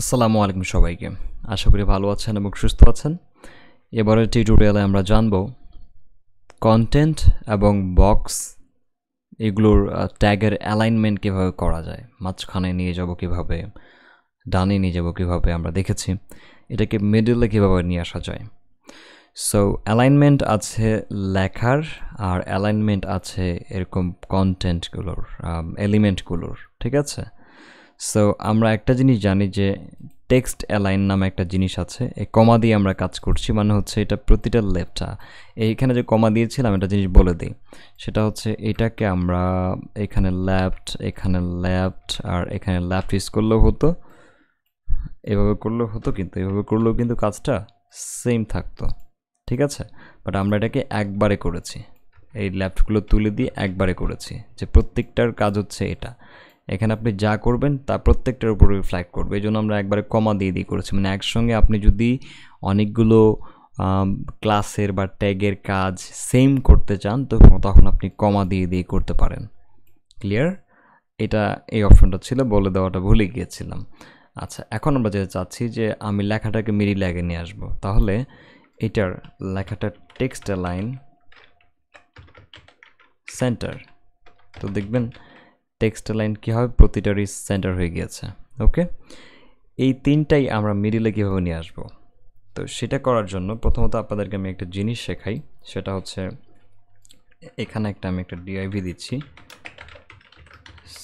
আসসালামু আলাইকুম সবাইকে। আশা করি ভালো আছেন এবং সুস্থ আছেন। এবারের টিউটোরিয়ালে আমরা জানব কন্টেন্ট এবং বক্স এগুলোর ট্যাগের অ্যালাইনমেন্ট কীভাবে করা যায়, মাঝখানে নিয়ে যাব কীভাবে, ডানে নিয়ে যাব কীভাবে আমরা দেখেছি। এটাকে মিডলে কীভাবে নিয়ে আসা যায়। সো অ্যালাইনমেন্ট আছে লেখার আর অ্যালাইনমেন্ট আছে এরকম কন্টেন্টগুলোর এলিমেন্টগুলোর ঠিক আছে? সো আমরা একটা জিনিস জানি যে টেক্সট অ্যালাইন নামে একটা জিনিস আছে। এই কমা দিয়ে আমরা কাজ করছি মানে হচ্ছে এটা প্রতিটা লেফটা এইখানে যে কমা দিয়েছিলাম, একটা জিনিস বলে দিই। সেটা হচ্ছে এটাকে আমরা এখানে লেফট এখানে লেফট আর এখানে লেফট ইউজ করলেও হতো। এভাবে করলেও হতো কিন্তু, এভাবে করলেও কিন্তু কাজটা সেম থাকতো। ঠিক আছে? বাট আমরা এটাকে একবারে করেছি। এই লেফটগুলো তুলে দিয়ে একবারে করেছি। যে প্রত্যেকটার কাজ হচ্ছে এটা। এখানে আপনি যা করবেন, তা প্রত্যেকটার উপর রিফ্লেক্ট করবে। এই জন্য আমরা একবারে কমা দিয়ে দিয়ে করেছি। মানে একসঙ্গে আপনি যদি অনেকগুলো ক্লাসের বা ট্যাগের কাজ সেম করতে চান, তো তখন আপনি কমা দিয়ে দিয়ে করতে পারেন। ক্লিয়ার এটা এই অপশনটা ছিল, বলে দেওয়াটা ভুলে গিয়েছিলাম। আচ্ছা এখন আমরা যেটা চাচ্ছি যে আমি লেখাটাকে মিডি ল্যাগে নিয়ে আসব। তাহলে এটার লেখাটার টেক্সট লাইন সেন্টার তো দেখবেন টেক্সট লাইন কী হবে প্রতিটারই সেন্টার হয়ে গিয়েছে ওকে এই তিনটাই আমরা মিডিলে কীভাবে নিয়ে আসব? তো সেটা করার জন্য প্রথমত আপনাদেরকে আমি একটা জিনিস শেখাই, সেটা হচ্ছে এখানে একটা আমি একটা ডিআইভি দিচ্ছি।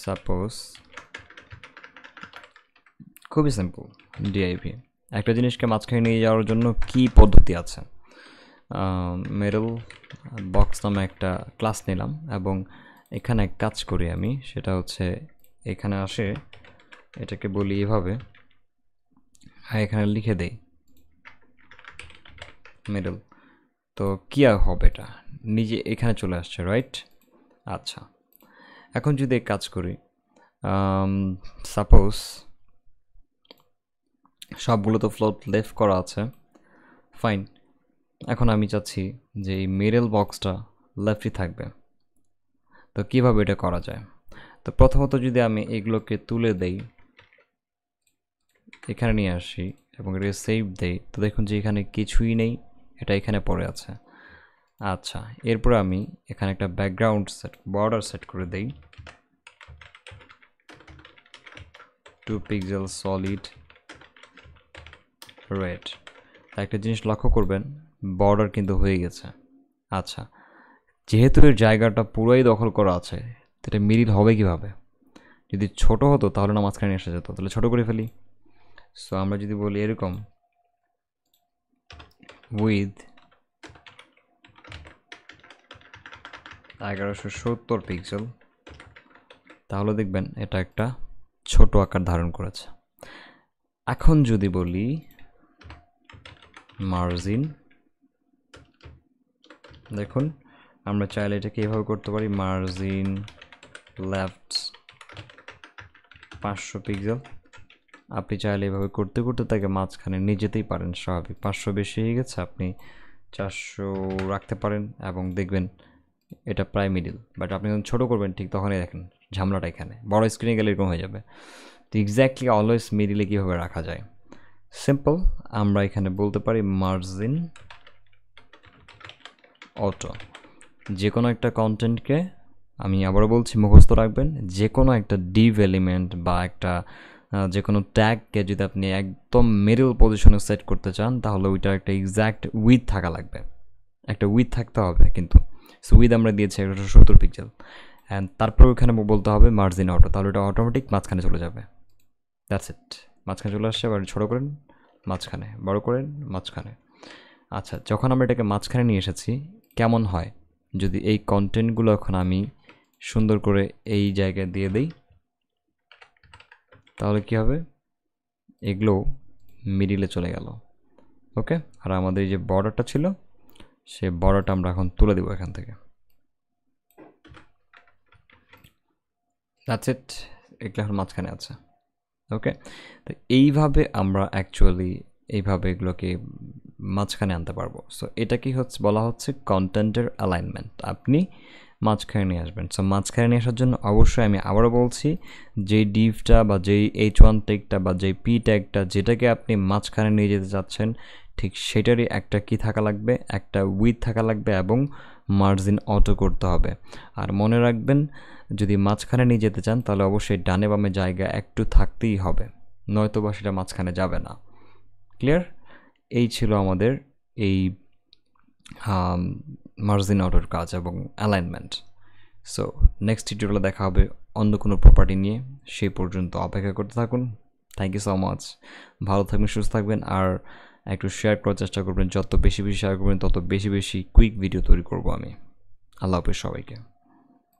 সাপোজ খুবই সিম্পল ডিআইভি একটা জিনিসকে মাঝখানে নিয়ে যাওয়ার জন্য কি পদ্ধতি আছে? মেডেল বক্স নামে একটা ক্লাস নিলাম এবং এখানে এক কাজ করি আমি, সেটা হচ্ছে এখানে আসে, এটাকে বলি এভাবে হ্যাঁ এখানে লিখে দেই মিডল তো কী আর হবে এটা? নিজে এখানে চলে আসছে রাইট আচ্ছা এখন যদি কাজ করি সাপোজ সবগুলো তো ফ্লোট লেফট করা আছে ফাইন এখন আমি চাচ্ছি যে এই মিডল বক্সটা লেফটই থাকবে। তো কীভাবে এটা করা যায়? তো প্রথমত যদি আমি এগুলোকে তুলে দেই, এখানে নিয়ে আসি এবং এটা সেভ দেই, তো দেখুন যে এখানে কিছুই নেই, এটা এখানে পড়ে আছে। আচ্ছা এরপর আমি এখানে একটা ব্যাকগ্রাউন্ড সেট বর্ডার সেট করে দেই। টু পিক্সেল সলিড রেড একটা জিনিস লক্ষ্য করবেন বর্ডার কিন্তু হয়ে গেছে। আচ্ছা যেহেতু এর জায়গাটা পুরোই দখল করা আছে এটা মিডিল হবে কীভাবে? যদি ছোট হতো তাহলে না মাঝখানে এসে যেত, তাহলে ছোট করে ফেলি। সো আমরা যদি বলি এরকম উইথ এগারোশো সত্তর পিক্সেল তাহলে দেখবেন এটা একটা ছোট আকার ধারণ করেছে। এখন যদি বলি মার্জিন দেখুন আমরা চাইলে এটাকে এভাবে করতে পারি। মার্জিন লেফট পাঁচশো পিক্সেল আপনি চাইলে এভাবে করতে করতে তাকে মাঝখানে নিয়ে যেতেই পারেন স্বাভাবিক। পাঁচশো বেশি হয়ে গেছে, আপনি চারশো রাখতে পারেন এবং দেখবেন এটা প্রায় মিডিল বাট আপনি যখন ছোটো করবেন, ঠিক তখনই দেখেন ঝামলাটা এখানে। বড় স্ক্রিনে গেলে এরকম হয়ে যাবে। তো এক্স্যাক্টলি অলওয়েজ মিডিলে কীভাবে রাখা যায়? সিম্পল আমরা এখানে বলতে পারি মার্জিন অটো যে কোনো একটা কন্টেন্টকে আমি আবারও বলছি, মুখস্থ রাখবেন যে কোনো একটা ডিভ এলিমেন্ট বা একটা যে কোনো ট্যাগকে যদি আপনি একদম মিডল পজিশনে সেট করতে চান, তাহলে ওইটার একটা এক্স্যাক্ট উইথ থাকা লাগবে। একটা উইথ থাকতে হবে কিন্তু। সো উইথ আমরা দিয়েছি একশো সত্তর পিক্সেল অ্যান্ড তারপর ওইখানে বলতে হবে মার্জিন অটো তাহলে ওটা অটোমেটিক মাঝখানে চলে যাবে। দ্যাটস ইট মাঝখানে চলে আসছে, এবার ছোটো করেন, মাঝখানে। বড় করেন, মাঝখানে। আচ্ছা যখন আমরা এটাকে মাঝখানে নিয়ে এসেছি, কেমন হয়? যদি এই কন্টেন্টগুলো এখন আমি সুন্দর করে এই জায়গায় দিয়ে দিই, তাহলে কি হবে? এগুলো মিডিলে চলে গেল। ওকে আর আমাদের যে বর্ডারটা ছিল সে বর্ডারটা আমরা এখন তুলে দেবো এখান থেকে। দ্যাটস ইট এগুলো এখন মাঝখানে আছে। ওকে তো এইভাবে আমরা অ্যাকচুয়ালি এইভাবে এগুলোকে মাঝখানে আনতে পারব। সো এটা কি হচ্ছে? বলা হচ্ছে কন্টেন্টের অ্যালাইনমেন্ট আপনি মাঝখানে নিয়ে আসবেন। সো মাঝখানে নিয়ে আসার জন্য অবশ্যই আমি আবারও বলছি, যেই ডিভটা বা যেই এইচ ওয়ান ট্যাগটা বা যেই পি ট্যাগটা যেটাকে আপনি মাঝখানে নিয়ে যেতে চাচ্ছেন, ঠিক সেটারই একটা কি থাকা লাগবে? একটা উইথ থাকা লাগবে এবং মার্জিন অটো করতে হবে। আর মনে রাখবেন, যদি মাঝখানে নিয়ে যেতে চান, তাহলে অবশ্যই ডানে বামে জায়গা একটু থাকতেই হবে। নয়তো বা সেটা মাঝখানে যাবে না। ক্লিয়ার এই ছিল আমাদের এই মার্জিন অটোর কাজ এবং অ্যালাইনমেন্ট সো নেক্সট টিউটোরিয়ালে দেখা হবে অন্য কোনো প্রপার্টি নিয়ে। সেই পর্যন্ত অপেক্ষা করতে থাকুন। থ্যাংক ইউ সো মাচ ভালো থাকবেন, সুস্থ থাকবেন আর একটু শেয়ার করার চেষ্টা করবেন। যত বেশি বেশি শেয়ার করবেন, তত বেশি বেশি কুইক ভিডিও তৈরি করব আমি। আল্লাহ হাফিজ সবাইকে।